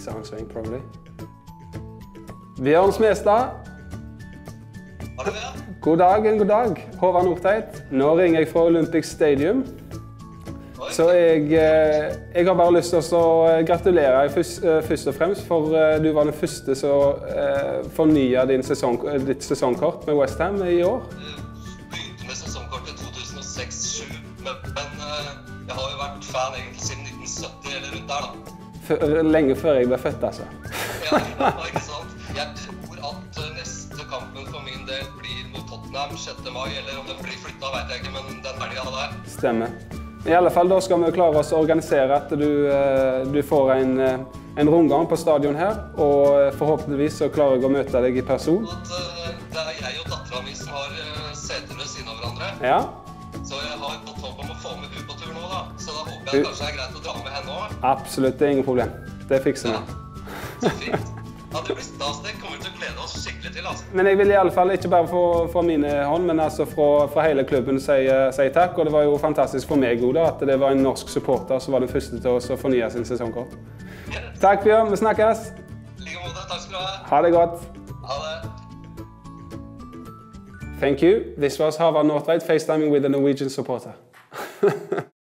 Soundswing, probably. Bjørn Smestad. God dagen, god dag. Håvard Nordteit. Nå ringer jeg fra Olympic Stadium. Så jeg, eh, jeg har bare lyst til å gratulere deg først, eh, først og fremst, for eh, du var den første som fornya din sesong, ditt sesongkort med Westham i år. Begynte med sesongkortet 2006-2007, men, jeg har jo vært fan egentlig siden 1970 eller rundt der, da. Før, lenge før jeg ble født, altså. Ja, ikke sant? Jeg tror at neste kampen for min del blir mot Tottenham 6. mai, eller om den blir flytta, vet jeg ikke, men den helga der. Stemmer. I alle fall, Da skal vi klare oss å organisere at du, eh, du får en, eh, en rundgang på stadion her. Og eh, forhåpentligvis så klarer jeg å møte deg i person. At det er jeg og dattera mi som har seter ved siden av hverandre. Ja, Så jeg har fått håp om å få med hun på tur nå, da. Så da håper jeg kanskje det er greit å dra med henne òg. absolutt. Det er ingen problem. Det fikser vi. Ja. Så fint. Ja, det blir stas. Det kommer vi til å glede oss skikkelig til, altså. Men jeg vil i alle fall ikke bare fra, mine hånd, men altså fra, hele klubben si, eh, si takk. Og det var jo fantastisk for meg Oda, at det var en norsk supporter som var den første til å fornye sin sesongkort. Takk, Bjørn. Vi snakkes. I like måte. Takk skal du ha. Ha det godt. Ha det. Thank you. This was Harvard Northwide FaceTiming with a Norwegian supporter.